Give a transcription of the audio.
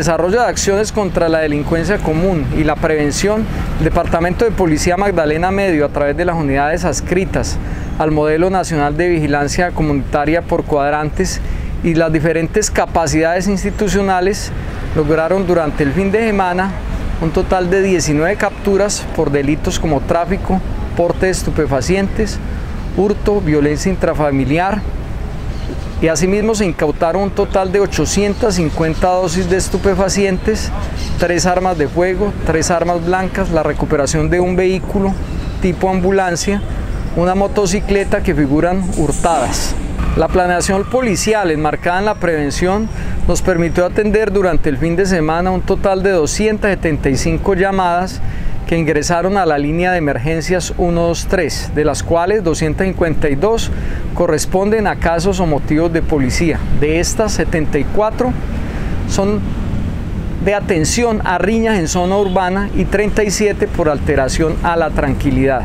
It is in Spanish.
Desarrollo de acciones contra la delincuencia común y la prevención, Departamento de Policía Magdalena Medio, a través de las unidades adscritas al Modelo Nacional de Vigilancia Comunitaria por cuadrantes y las diferentes capacidades institucionales, lograron durante el fin de semana un total de 19 capturas por delitos como tráfico, porte de estupefacientes, hurto, violencia intrafamiliar, y asimismo se incautaron un total de 850 dosis de estupefacientes, tres armas de fuego, tres armas blancas, la recuperación de un vehículo tipo ambulancia, una motocicleta que figuran hurtadas. La planeación policial enmarcada en la prevención nos permitió atender durante el fin de semana un total de 275 llamadas que ingresaron a la línea de emergencias 123, de las cuales 252 corresponden a casos o motivos de policía. De estas 74 son de atención a riñas en zona urbana y 37 por alteración a la tranquilidad.